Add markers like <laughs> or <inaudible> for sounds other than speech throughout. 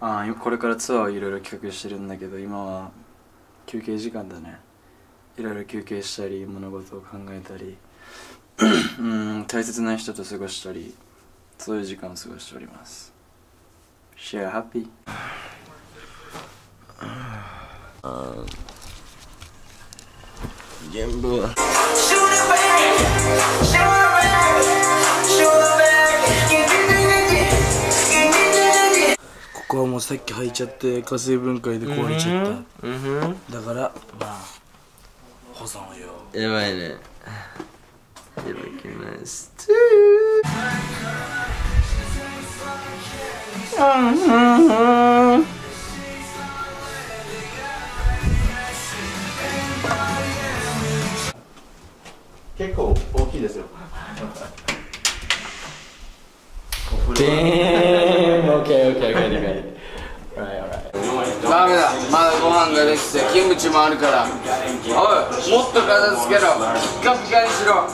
ああこれからツアーをいろいろ企画してるんだけど今は休憩時間だね。いろいろ休憩したり物事を考えたりうん大切な人と過ごしたりそういう時間を過ごしております。Share happy. 全部はここはもうさっき履いちゃって火成分解で壊れちゃった。うんだからまあ保存用やばいね。いただきます。結構大きいですよ <laughs> ダメだ。まだご飯ができてキムチもあるから。おいもっと片付けろ。ピカピカにしろ。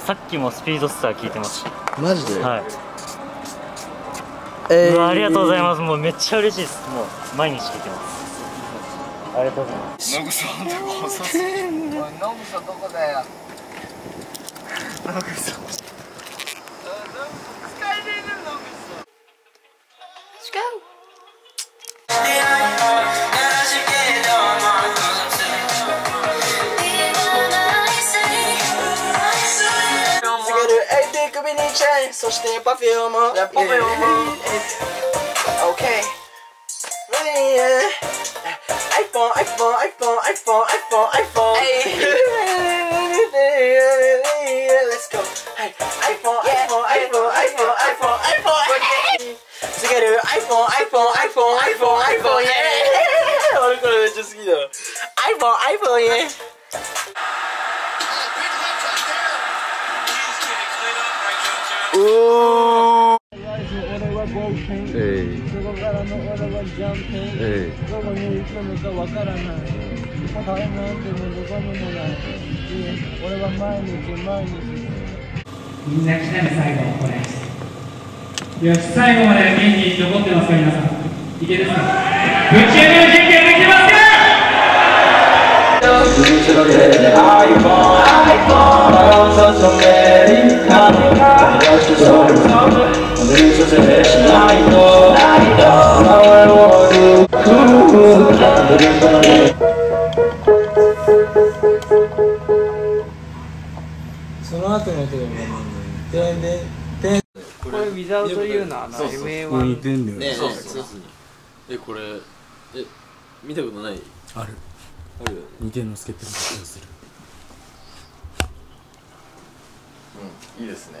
さっきもスピードスター聞いてましマジで？たはい、えうわありがとうございます。もうめっちゃ嬉しいです。もう毎日聞いてます。ありがとうございます。ノブソどこだよ。つ首にチェンそして Perfume ラ Perfume OK iPhone iPhone iPhone iPhone iPhone iPhone Let's go iPhone iPhone iPhone iPhone iPhone iPhone つける iPhone iPhone iPhone iPhone iPhone イェーイ俺これめっちゃ好きだ iPhone iPhone イェーイはい答えなんてもどこにもない俺は毎日毎日みんな来たね最後まで元気に残ってますか皆さんいけですかぶち上げの実験できますかその。後の。音がでんでんでんこれウィザウトユーの。あの。MA1 似てんだよねえそうそうえこれえ見たことないあるあるよね似てんの。つけてる気がするうんいいですね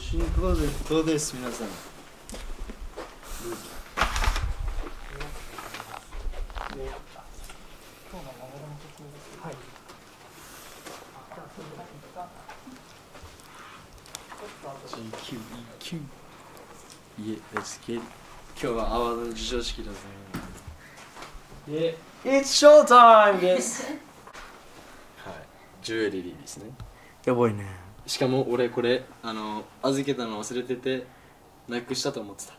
ですどうです皆さん？いえ、let's get 今日はアワードの授賞式だぜ。It's showtime! Yes! <laughs> はい、ジュエリーですね。やばいねしかも俺これ、あの、預けたの忘れてて、なくしたと思ってた。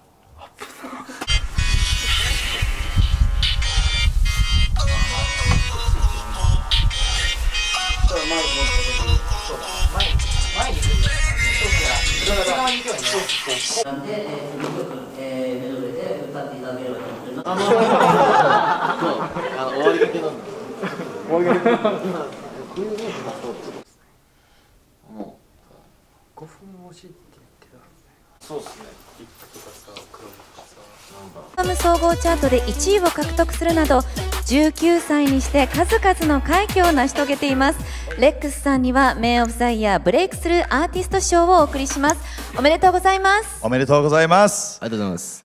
なんで、えー、すごく、えー、メドレーであの終わりかけなんだけも5分押しって言ってたそうっすね。リップとかさクロムとかさ。アルバム総合チャートで1位を獲得するなど19歳にして数々の快挙を成し遂げています。レックスさんには Men of the Year Breakthrough Artist 賞をお送りします。おめでとうございます。おめでとうございます。ありがとうございます